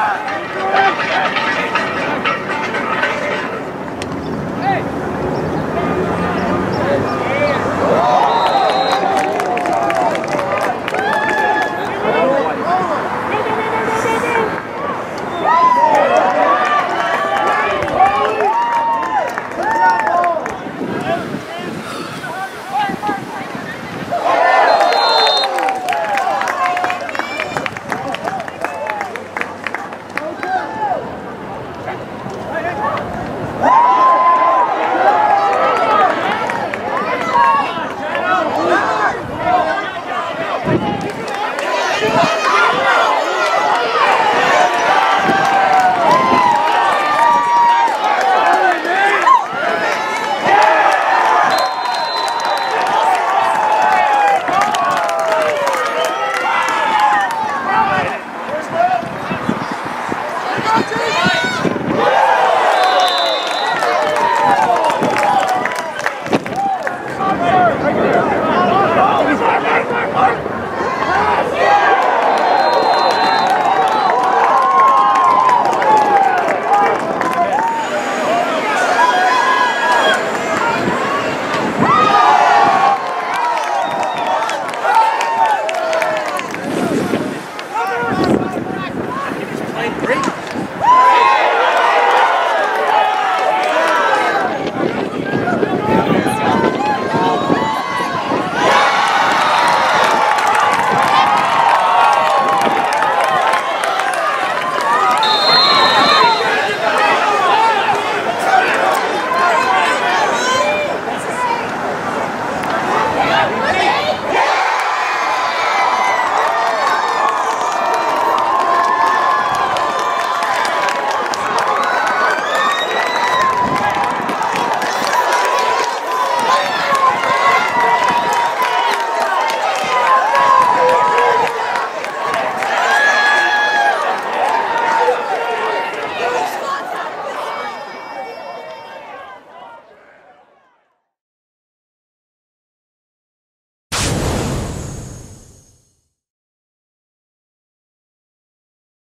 Yeah.